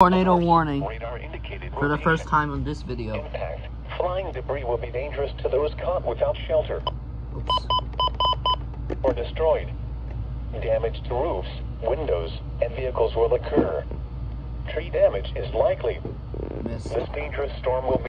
Tornado warning for the first time on this video. Impact. Flying debris will be dangerous to those caught without shelter Oops. or destroyed. Damage to roofs, windows, and vehicles will occur. Tree damage is likely. Missed. This dangerous storm will be